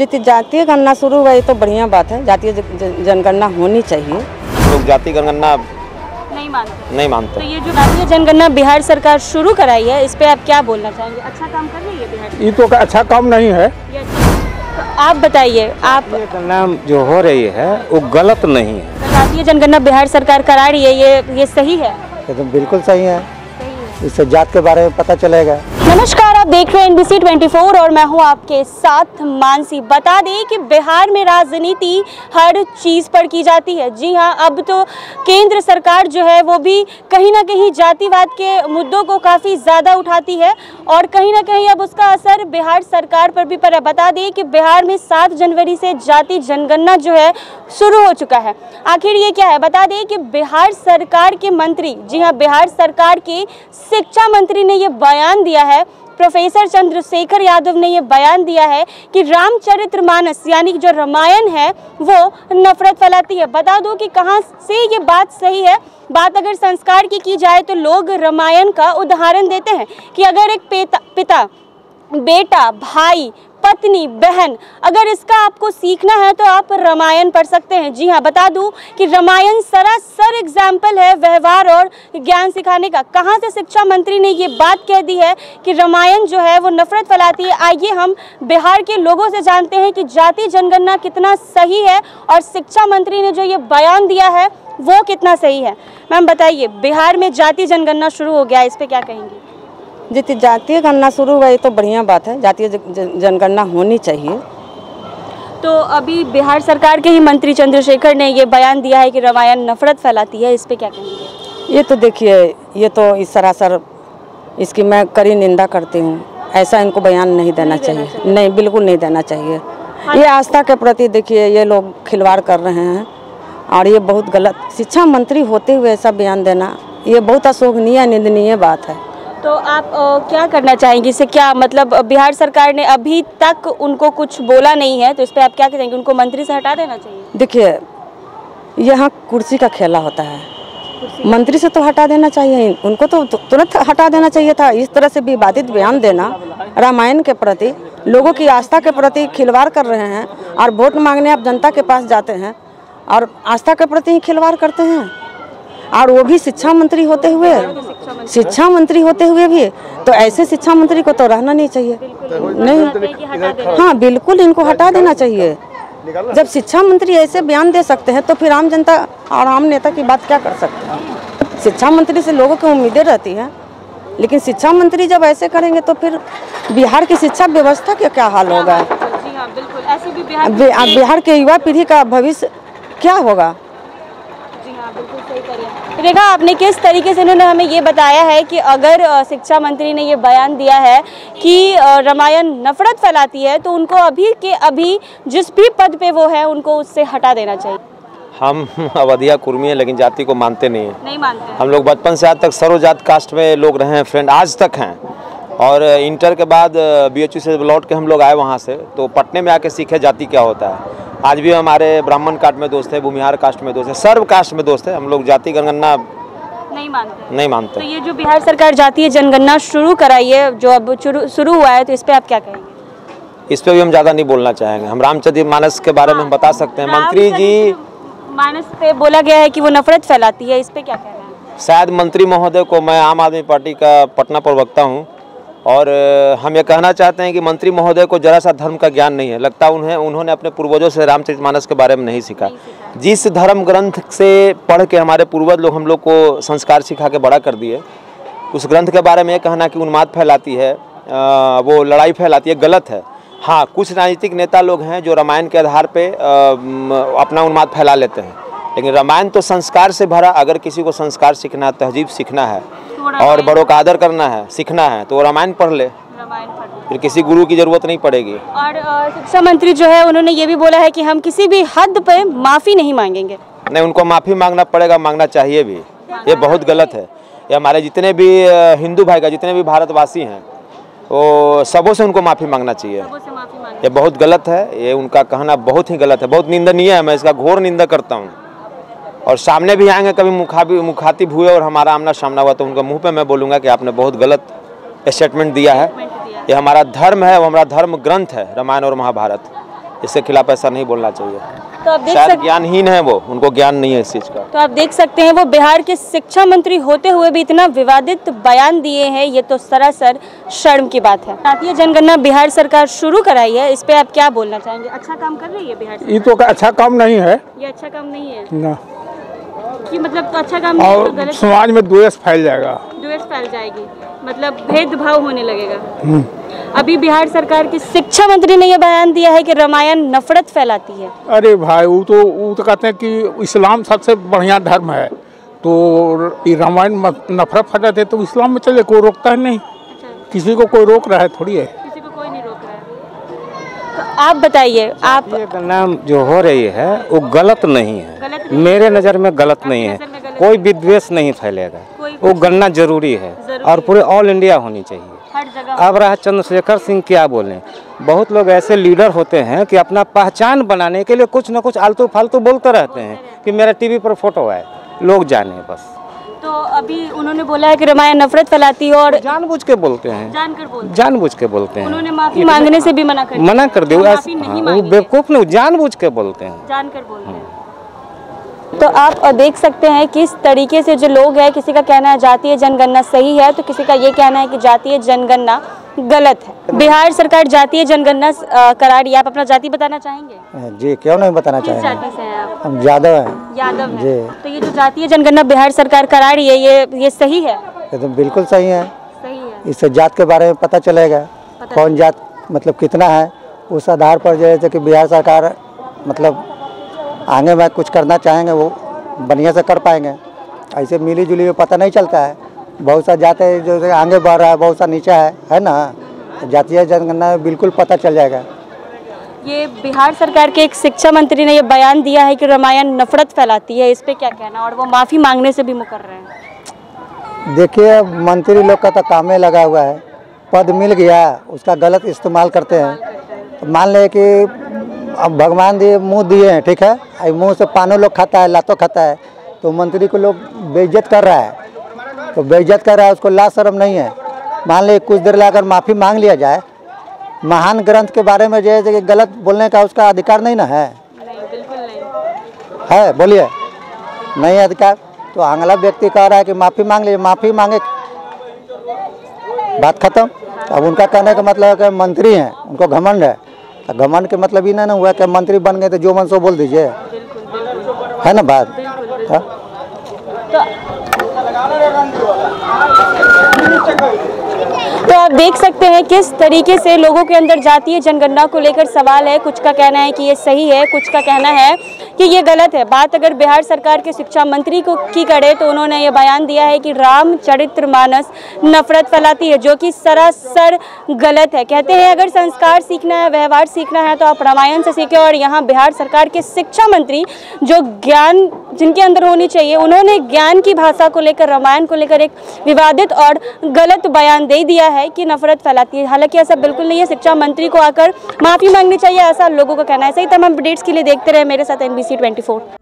जितनी जातीय गणना शुरू हुई तो बढ़िया बात है। जातीय जनगणना होनी चाहिए। लोग जाति जनगणना नहीं मानते। नहीं तो ये जो जातीय जनगणना बिहार सरकार शुरू कराई है इस पे आप क्या बोलना चाहेंगे? अच्छा काम कर रही है बिहार? ये तो अच्छा काम नहीं है। अच्छा- तो आप बताइए आप ये गणना जो हो रही है वो गलत नहीं है। जातीय जनगणना बिहार सरकार करा रही है ये ये सही है? ये तो बिल्कुल सही है। इससे जात के बारे में पता चलेगा। नमस्कार, आप देख रहे हैं एनबीसी 24 और मैं हूँ आपके साथ मानसी। बता दें कि बिहार में राजनीति हर चीज़ पर की जाती है। जी हाँ, अब तो केंद्र सरकार जो है वो भी कहीं ना कहीं जातिवाद के मुद्दों को काफ़ी ज़्यादा उठाती है और कहीं ना कहीं अब उसका असर बिहार सरकार पर भी पड़ा। बता दें कि बिहार में सात जनवरी से जाति जनगणना जो है शुरू हो चुका है। आखिर ये क्या है? बता दें कि बिहार सरकार के मंत्री, जी हाँ बिहार सरकार के शिक्षा मंत्री ने ये बयान दिया है प्रोफेसर चंद्रशेखर यादव ने यह बयान दिया है कि रामचरित्र मानस यानी जो रामायण है, वो नफरत फैलाती है। बता दो कि कहाँ से ये बात सही है? बात अगर संस्कार की की जाए तो लोग रामायण का उदाहरण देते हैं कि अगर एक पिता, बेटा, भाई पत्नी, बहन, अगर इसका आपको सीखना है तो आप रामायण पढ़ सकते हैं। जी हाँ बता दूँ कि रामायण सरासर एग्ज़ाम्पल है व्यवहार और ज्ञान सिखाने का। कहाँ से शिक्षा मंत्री ने ये बात कह दी है कि रामायण जो है वो नफरत फैलाती है? आइए हम बिहार के लोगों से जानते हैं कि जाति जनगणना कितना सही है और शिक्षा मंत्री ने जो ये बयान दिया है वो कितना सही है। मैम, बताइए, बिहार में जाति जनगणना शुरू हो गया, इस पर क्या कहेंगी? जितनी जातीय गणना शुरू हुई तो बढ़िया बात है। जातीय जनगणना होनी चाहिए। तो अभी बिहार सरकार के ही मंत्री चंद्रशेखर ने ये बयान दिया है कि रामायण नफरत फैलाती है इस पर क्या कहेंगे? ये तो देखिए ये तो इस सरासर इसकी मैं कड़ी निंदा करती हूँ। ऐसा इनको बयान नहीं देना चाहिए। नहीं बिल्कुल नहीं देना चाहिए। ये आस्था के प्रति देखिए ये लोग खिलवाड़ कर रहे हैं और ये बहुत गलत। शिक्षा मंत्री होते हुए ऐसा बयान देना ये बहुत अशोभनीय निंदनीय बात है। तो आप अ, क्या करना चाहेंगे? इससे क्या मतलब बिहार सरकार ने अभी तक उनको कुछ बोला नहीं है तो इस पर आप क्या कहेंगे? उनको मंत्री से हटा देना चाहिए? देखिए यहाँ कुर्सी का खेला होता है। मंत्री से तो हटा देना चाहिए। उनको तो तुरंत हटा देना चाहिए था। इस तरह से विवादित बयान देना रामायण के प्रति लोगों की आस्था के प्रति खिलवाड़ कर रहे हैं और वोट मांगने आप जनता के पास जाते हैं और आस्था के प्रति ही खिलवाड़ करते हैं। और वो भी शिक्षा मंत्री होते हुए। शिक्षा मंत्री होते हुए भी तो ऐसे शिक्षा मंत्री को तो रहना नहीं चाहिए। नहीं हाँ बिल्कुल इनको हटा देना चाहिए। जब शिक्षा मंत्री ऐसे बयान दे सकते हैं तो फिर आम जनता और आम नेता की बात क्या कर सकते हैं? शिक्षा मंत्री से लोगों की उम्मीदें रहती हैं लेकिन शिक्षा मंत्री जब ऐसे करेंगे तो फिर बिहार की शिक्षा व्यवस्था का क्या हाल होगा? हाँ? बिहार बिहार के युवा पीढ़ी का भविष्य क्या होगा? देखा आपने किस तरीके से इन्होंने हमें ये बताया है कि अगर शिक्षा मंत्री ने ये बयान दिया है कि रामायण नफरत फैलाती है तो उनको अभी के अभी जिस भी पद पे वो है उनको उससे हटा देना चाहिए। हम अवधिया कुर्मी हैं लेकिन जाति को मानते नहीं हैं। नहीं मानते हम लोग बचपन से आज तक सर्वजात कास्ट में लोग रहे हैं फ्रेंड आज तक हैं। और इंटर के बाद बीएचयू से लौट के हम लोग आए वहाँ से तो पटने में आके सीखे जाति क्या होता है। आज भी हमारे ब्राह्मण कास्ट में दोस्त है भूमिहार कास्ट में दोस्त है। सर्व कास्ट में दोस्त है। हम लोग जाति गणना नहीं मानते। नहीं तो मानते ये जो बिहार सरकार जाती है जनगणना शुरू कराई है जो अब शुरू शुरू हुआ है तो इस पर आप क्या कहेंगे? इस पर भी हम ज़्यादा नहीं बोलना चाहेंगे। हम रामचरित मानस के बारे में हम बता सकते हैं। मंत्री जी मानस पे बोला गया है कि वो नफरत फैलाती है इस पर क्या कहना है? शायद मंत्री महोदय को मैं आम आदमी पार्टी का पटना प्रवक्ता हूँ। और हम ये कहना चाहते हैं कि मंत्री महोदय को जरा सा धर्म का ज्ञान नहीं है। लगता उन्हें उन्होंने अपने पूर्वजों से रामचरितमानस के बारे में नहीं सीखा। जिस धर्म ग्रंथ से पढ़ के हमारे पूर्वज लोग हम लोग को संस्कार सिखा के बड़ा कर दिए उस ग्रंथ के बारे में ये कहना कि उन्माद फैलाती है वो लड़ाई फैलाती है गलत है। हाँ कुछ राजनीतिक नेता लोग हैं जो रामायण के आधार पर अपना उन्माद फैला लेते हैं। लेकिन रामायण तो संस्कार से भरा अगर किसी को संस्कार सीखना तहजीब सीखना है और बड़ों का आदर करना है सीखना है तो रामायण पढ़ ले। फिर किसी गुरु की ज़रूरत नहीं पड़ेगी। और शिक्षा मंत्री जो है उन्होंने ये भी बोला है कि हम किसी भी हद पे माफ़ी नहीं मांगेंगे। नहीं उनको माफ़ी मांगना पड़ेगा मांगना चाहिए भी। ये बहुत गलत है। ये हमारे जितने भी हिंदू भाई का जितने भी भारतवासी हैं वो सबों से उनको माफ़ी मांगना चाहिए। ये बहुत गलत है। ये उनका कहना बहुत ही गलत है। बहुत निंदनीय है। मैं इसका घोर निंदा करता हूँ। और सामने भी आएँगे कभी मुखाबी मुखातिब हुए और हमारा आमना सामना हुआ तो उनके मुँह पे मैं बोलूँगा कि आपने बहुत गलत स्टेटमेंट दिया है। ये हमारा धर्म है वो हमारा धर्म ग्रंथ है रामायण और महाभारत। इसके खिलाफ ऐसा नहीं बोलना चाहिए। तो आप देख शायद सकते ज्ञानहीन है वो उनको ज्ञान नहीं है इस चीज़ का। तो आप देख सकते हैं वो बिहार के शिक्षा मंत्री होते हुए भी इतना विवादित बयान दिए हैं ये तो सरासर शर्म की बात है। जातीय जनगणना बिहार सरकार शुरू कराई है इस पे आप क्या बोलना चाहेंगे? अच्छा काम कर रही है बिहार ये तो अच्छा काम नहीं है। ये अच्छा काम नहीं है? ना। कि मतलब तो अच्छा काम नहीं है तो और समाज में द्वेष फैल जाएगा। द्वेष फैल जाएगी। मतलब भेदभाव होने लगेगा। हम्म। अभी बिहार सरकार के शिक्षा मंत्री ने यह बयान दिया है कि रामायण नफरत फैलाती है। अरे भाई वो तो वो तो कहते हैं कि इस्लाम सबसे बढ़िया धर्म है। तो ये रामायण नफरत फैलाते तो इस्लाम में चले कोई रोकता है नहीं। अच्छा। किसी को कोई रोक रहा है थोड़ी है। किसी को कोई नहीं रोक रहा है। तो आप बताइए आप ये गणना जो हो रही है वो गलत नहीं है। गलत नहीं मेरे नज़र में गलत नहीं है। गलत कोई विद्वेष नहीं फैलेगा। वो गणना ज़रूरी है ज़रूरी और पूरे ऑल इंडिया होनी चाहिए। अब रहा चंद्रशेखर सिंह क्या बोलें? बहुत लोग ऐसे लीडर होते हैं कि अपना पहचान बनाने के लिए कुछ ना कुछ आलतू फालतू बोलते रहते हैं कि मेरा टीवी पर फ़ोटो आए लोग जाने बस। तो अभी उन्होंने बोला है कि रामायण नफरत फैलाती है और जानबूझ के बोलते हैं। जानकर बोल जानबूझ के बोलते हैं। उन्होंने माफ़ी मांगने से भी मना कर मना कर दो वो ऐसे- माफ़ी हाँ, बेवकूफ़ नहीं जानबूझ के बोलते हैं। जानकर बोलते हैं। तो आप देख सकते हैं किस तरीके से जो लोग हैं किसी का कहना है जातीय जनगणना सही है तो किसी का ये कहना है कि जातीय जनगणना गलत है। बिहार सरकार जातीय जनगणना करा रही है। आप अपना जाति बताना चाहेंगे? जी क्यों नहीं बताना चाहेंगे जाति से हैं आप? हम यादव हैं। यादव जी। तो ये जो जातीय जनगणना बिहार सरकार करा रही है ये ये सही है? ये तो बिल्कुल सही है। सही है। इससे जात के बारे में पता चलेगा। कौन जात मतलब कितना है उस आधार पर जो है कि बिहार सरकार मतलब आगे में कुछ करना चाहेंगे वो बढ़िया से कर पाएँगे। ऐसे मिली जुली में पता नहीं चलता है। बहुत सा जाते जो आगे बढ़ रहा है बहुत सा नीचा है है ना? जातीय जनगणना में बिल्कुल पता चल जाएगा। ये बिहार सरकार के एक शिक्षा मंत्री ने ये बयान दिया है कि रामायण नफरत फैलाती है। इस पर क्या कहना और वो माफ़ी मांगने से भी मुकर रहे हैं। देखिए मंत्री लोग का तो काम ही लगा हुआ है। पद मिल गया उसका गलत इस्तेमाल करते हैं। मान लें कि अब भगवान दिए मुँह दिए हैं, ठीक है? मुँह से पानो लोग खाता है, लातो खाता है। तो मंत्री को लोग बेइज्जत कर रहा है। तो बेइज्जत कर रहा है, उसको ला शर्म नहीं है। मान ले कुछ देर अगर माफ़ी मांग लिया जाए। महान ग्रंथ के बारे में जो है कि गलत बोलने का उसका अधिकार नहीं ना है? है, बोलिए। नहीं अधिकार? तो अगला व्यक्ति कह रहा है कि माफ़ी मांग लीजिए, माफ़ी मांगे। बात खत्म। अब उनका कहने का मतलब है कि मंत्री हैं, उनको घमंड है। घमंड के मतलब ये ना हुआ कि मंत्री बन गए तो जो मन सो बोल दीजिए। है ना बात? तो आप देख सकते हैं किस तरीके से लोगों के अंदर जाती है जनगणना को लेकर सवाल है। कुछ का कहना है कि ये सही है, कुछ का कहना है कि ये गलत है। बात अगर बिहार सरकार के शिक्षा मंत्री को की करे तो उन्होंने ये बयान दिया है कि रामचरित्र मानस नफरत फैलाती है, जो कि सरासर गलत है। कहते हैं, अगर संस्कार सीखना है, व्यवहार सीखना है तो आप रामायण से सीखें और यहाँ बिहार सरकार के शिक्षा मंत्री जो ज्ञान जिनके अंदर होनी चाहिए, उन्होंने ज्ञान की भाषा को लेकर, रामायण को लेकर एक विवादित और गलत बयान दे दिया है कि नफरत फैलाती है। हालाँकि ऐसा बिल्कुल नहीं है। शिक्षा मंत्री को आकर माफ़ी मांगनी चाहिए, ऐसा लोगों का कहना है। सही तमाम अपडेट्स के लिए देखते रहे मेरे साथ एनबीसी 24